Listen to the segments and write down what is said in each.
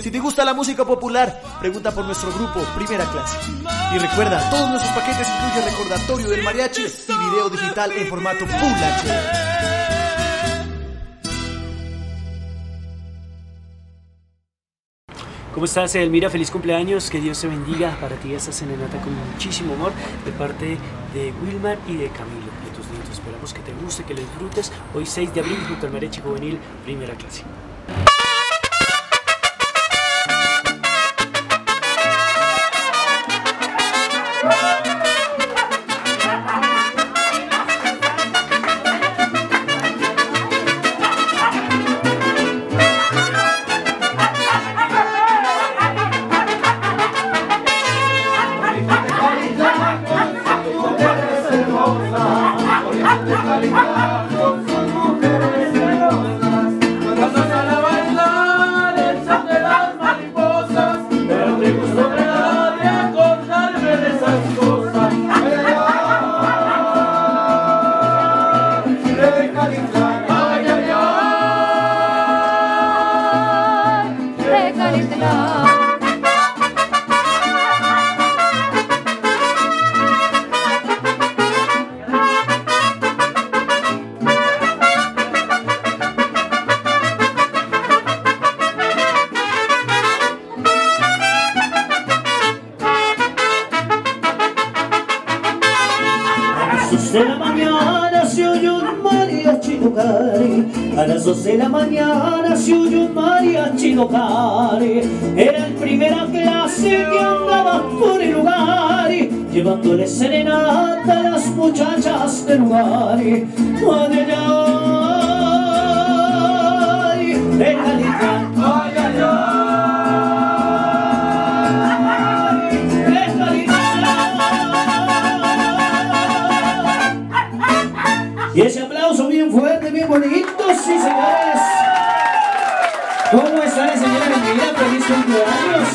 Si te gusta la música popular, pregunta por nuestro grupo Primera Clase. Y recuerda, todos nuestros paquetes incluyen recordatorio del mariachi y video digital en formato Full HD. ¿Cómo estás, Elmira? Feliz cumpleaños, que Dios te bendiga. Para ti esta serenata con muchísimo amor de parte de Wilmar y de Camilo, de tus nietos. Esperamos que te guste, que lo disfrutes. Hoy 6 de abril junto al Mariachi Juvenil, primera clase. Tocar Era el primera clase que andaba por el lugar Llevándole serenata a las muchachas del lugar Ay, ay, ay, ay, ay, ay. Y ese aplauso bien fuerte, bien bonito, sí señores. ¿Cómo están? Feliz cumpleaños.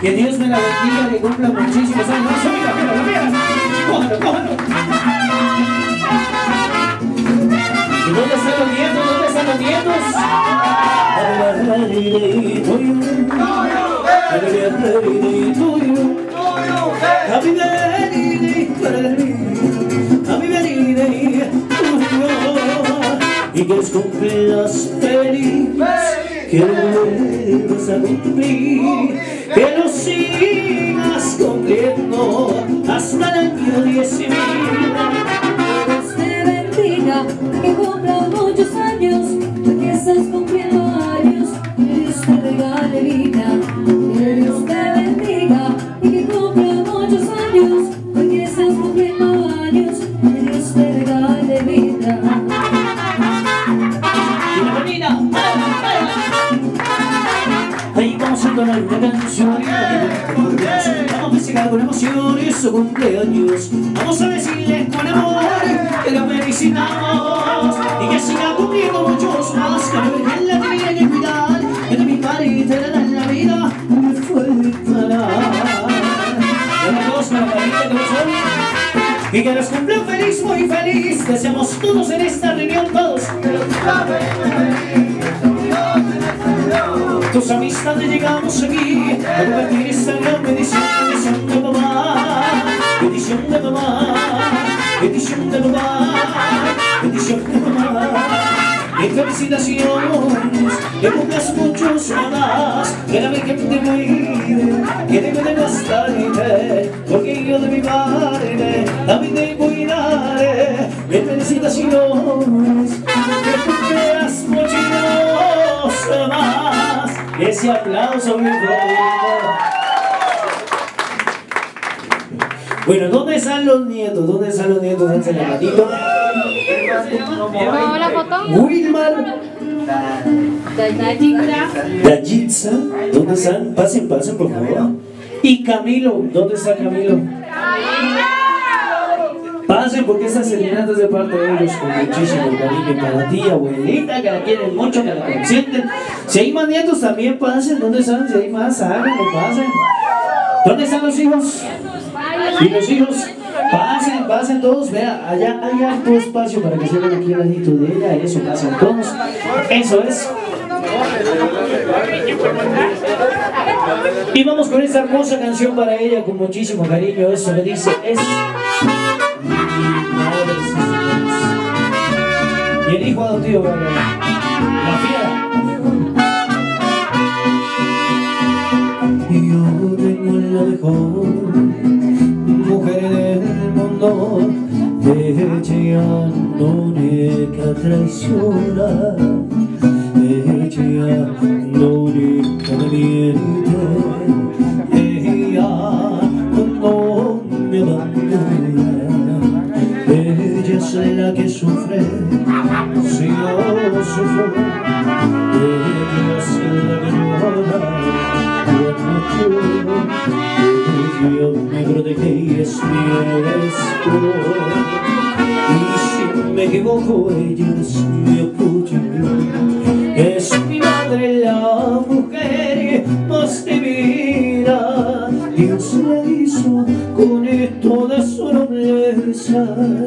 Que Dios me la bendiga, que cumpla muchísimos años. Mira, mira, mira. Cójalo, cójalo. ¿Y dónde están los nietos? ¿Dónde están los nietos? Y que cumplas feliz, que vas a cumplir, que lo sigas cumpliendo hasta el año 10 mil. Dios te bendiga, que cumpla muchos años, que estás cumpliendo años, que Dios te regale vida, Dios te bendiga, y que cumpla muchos años, que estás cumpliendo años, que Dios te regale vida. Ahí vamos a entonar una canción. Vamos a festejar con emoción su cumpleaños. Vamos a decirle con amor que la felicitamos Y que siga cumpliendo muchos más Que la Virgen la tiene que cuidar Que de mi padre te la la vida Me faltará que y que nos cumpla feliz, muy feliz. Deseamos todos en esta reunión, todos. Que nos cumpla feliz, feliz Tus amistades llegamos aquí A esta gran bendición Bendición de mamá Bendición de mamá Bendición de mamá Bendición de mamá y felicitaciones, que cumplas muchos más, que la Virgen te cuide, que te cuide bastante, porque yo de mi parte también te cuidaré. bendiciones, que tú seas mucho más. Ese aplauso bien fuerte. Bueno, ¿dónde están los nietos? ¿Dónde están los nietos? Dense la manito. ¿Cómo la foto? Wilmar, Dayitza, ¿dónde están? Pasen, pasen, por favor. Y Camilo, ¿dónde está Camilo? Pasen porque esta serenata es de parte de ellos con muchísimo cariño para ti, abuelita, que la quieren mucho, que la consienten. Si hay más nietos también pasen, ¿dónde están? Si hay más, háganlo, pasen. ¿Dónde están los hijos? Y los hijos, pasen, pasen todos, vea, allá hay harto espacio para que se vean aquí al de ella, eso, pasen todos. Eso es. Y vamos con esta hermosa canción para ella con muchísimo cariño, eso le dice, es... el hijo adoptivo, bueno, la fiera. Yo tengo la mejor mujer del mundo, ella no única traiciona, amor.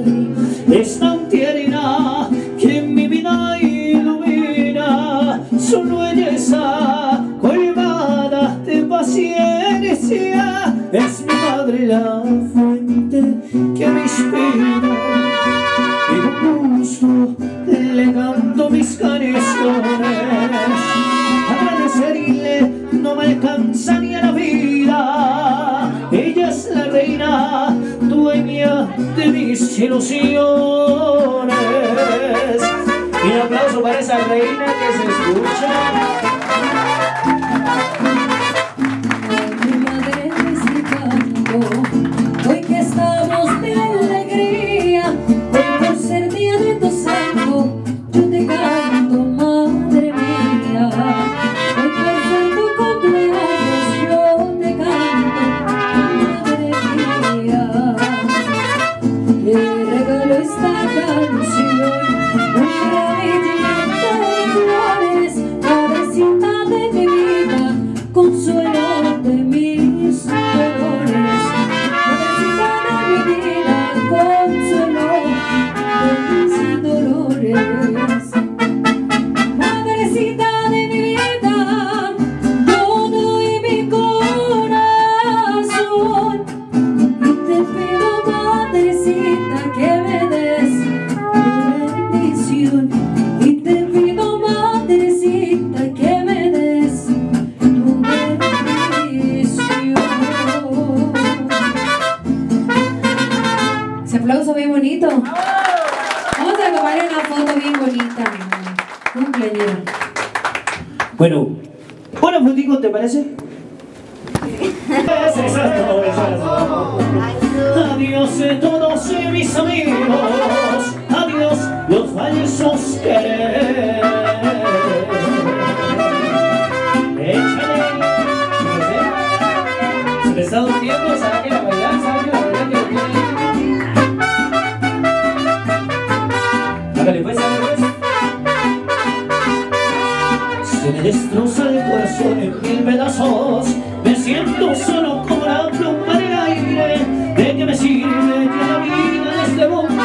Destroza el corazón en mil pedazos. Me siento solo como la pluma del aire. ¿De qué me sirve ya la vida en este mundo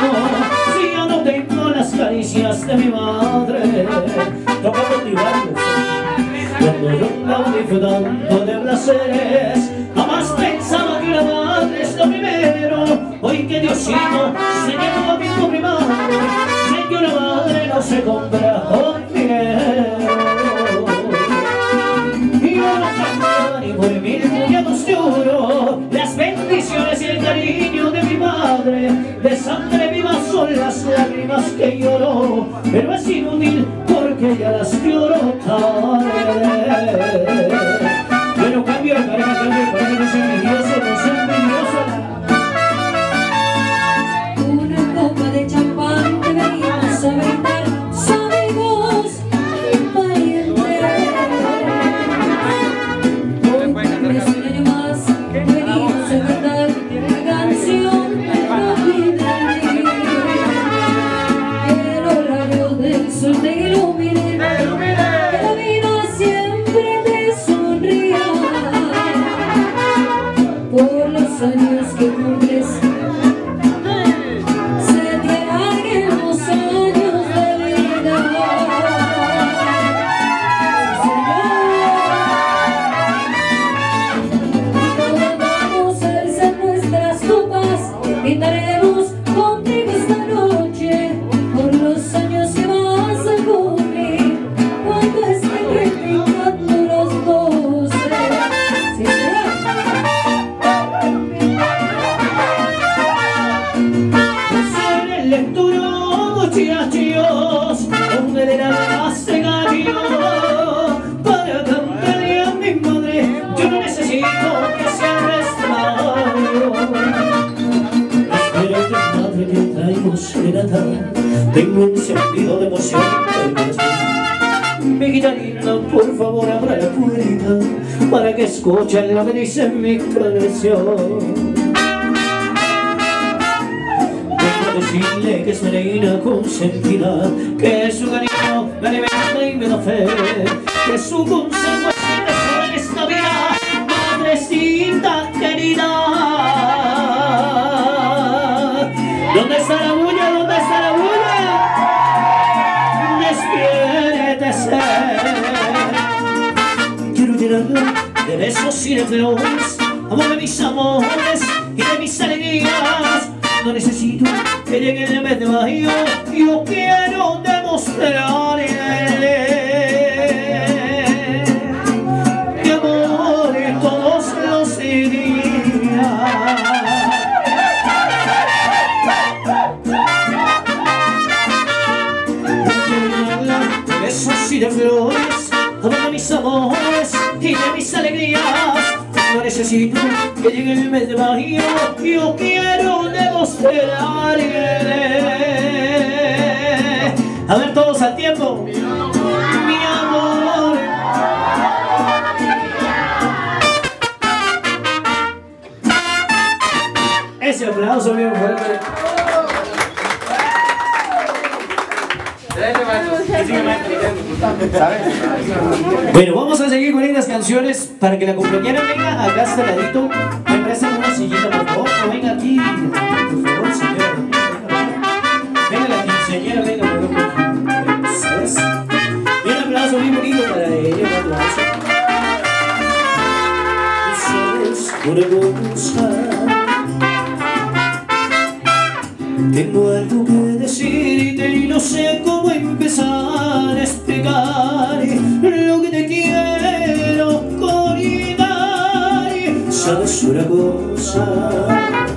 Si yo no tengo las caricias de mi madre Toca motivarlos Cuando yo andaba disfrutando de placeres Jamás pensaba que la madre es lo primero. Hoy que Diosito se llevó a mi pobre madre. Sé que una madre no se compra con las lágrimas que lloro, pero es inútil porque ya las lloro tarde. Que escuchen lo que dice mi canción. Decirle que es reina consentida, que su cariño me alimenta y me da fe, que su consejo es esta vida, madrecita querida. Besos y de amor de mis amores y de mis alegrías. No necesito que llegue el mes de mayo, yo quiero demostrarle que llegue el mes de mayo, yo quiero demostrarle. A ver, todos al tiempo. Mi amor. Ese aplauso bien fuerte. Bueno, vamos a seguir con estas canciones para que la compañera venga acá hasta el ladito. Me una sillita, por favor. Venga aquí, por favor, señora. Venga la quinceañera, venga, por favor. Eso es. Y un aplauso bien bonito para ella, un aplauso. ¿Sabes? Tengo algo que decirte y no sé cómo empezar explicar lo que te quiero contar. ¿Sabes una cosa?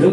Eu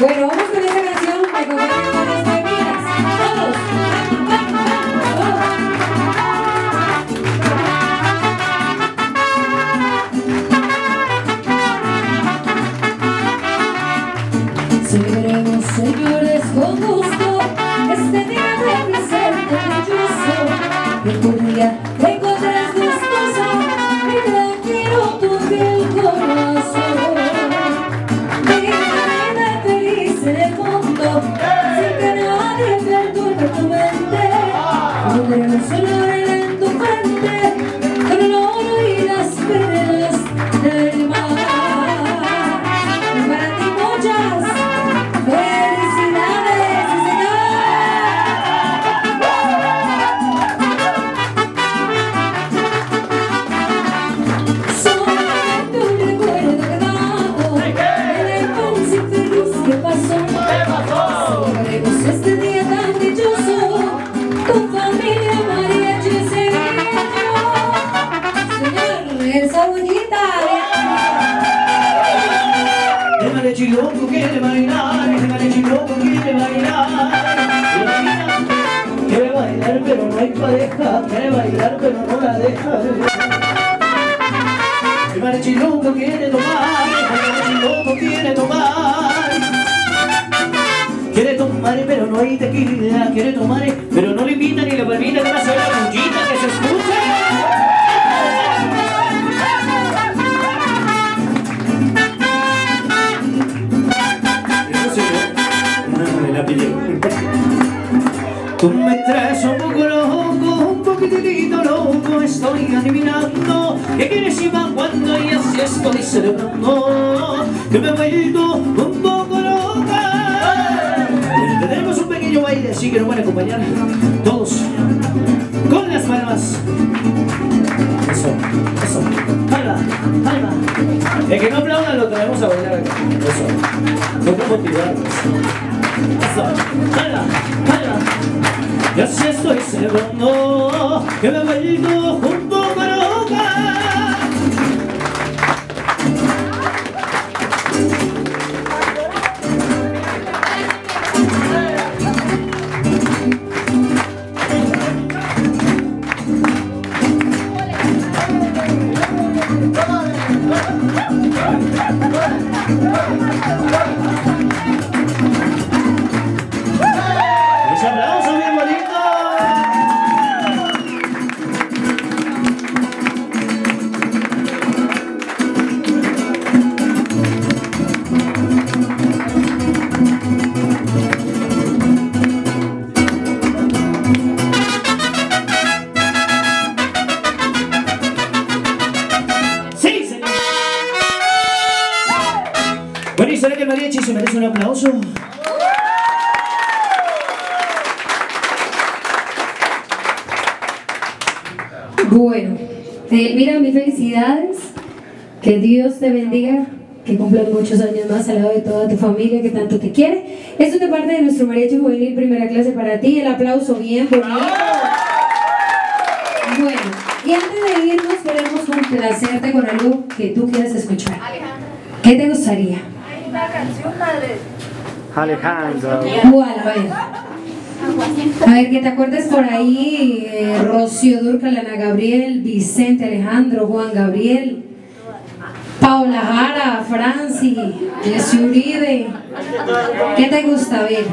Bueno, vamos con esa canción. El loco quiere tomar, el loco quiere tomar. Quiere tomar pero no hay tequila, quiere tomar pero no le invitan ni le permiten una sola bullita que se escuche. Tú me traes un poco loco, un poquitito loco Estoy adivinando que quieres y y así estoy celebrando Que me vuelto un poco loca. Tenemos un pequeño baile, así que nos van a acompañar todos con las palmas. Eso, eso, palma, palma. El que no aplauda lo traemos a bailar acá. Eso, no eso, jala, jala. Y así estoy celebrando que me he vuelto un Que Dios te bendiga. Que cumplas muchos años más al lado de toda tu familia que tanto te quiere. Esto es de parte de nuestro mariachi juvenil primera clase para ti. El aplauso bien bonito. Bueno, y antes de irnos queremos complacerte con algo que tú quieras escuchar. ¿Qué te gustaría? Alejandro. ¿Cuál? A ver. A ver, que te acuerdes por ahí, eh, Rocío Durcal, Ana Gabriel, Vicente Alejandro, Juan Gabriel, Paula Jara, Franci, Jessy Uribe. ¿Qué te gusta ver?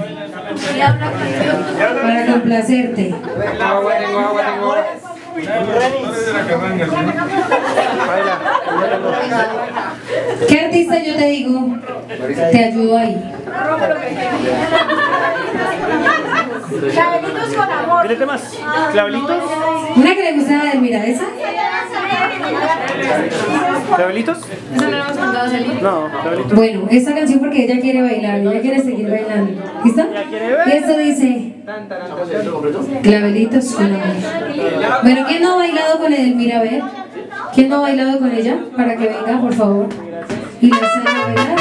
Para complacerte. ¿Qué artista yo te digo? Te ayudo ahí. Clavelitos con amor. ¿Qué más? ¿Clavelitos? Una que le gusta a Elvira, ¿esa? ¿Clavelitos? Eso no lo hemos mandado a salir. No, clavelitos. Bueno, esta canción porque ella quiere bailar, ella quiere seguir bailando. ¿Listo? Y esto dice Clavelitos con amor. Bueno, ¿quién no ha bailado con Edelmira? A ver. ¿Quién no ha bailado con ella? Para que venga, por favor. Y la haga bailar.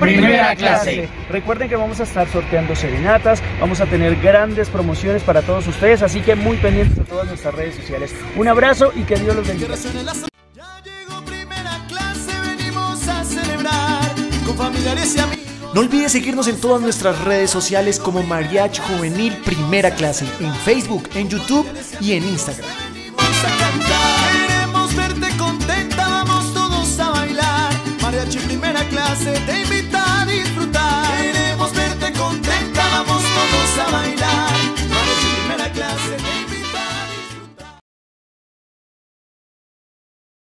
primera clase. Recuerden que vamos a estar sorteando serenatas, vamos a tener grandes promociones para todos ustedes, así que muy pendientes a todas nuestras redes sociales. Un abrazo y que Dios los bendiga. No olvides seguirnos en todas nuestras redes sociales como Mariach Juvenil Primera Clase, en Facebook, en YouTube y en Instagram. Queremos verte contenta, vamos todos a bailar. Mariachi Primera Clase.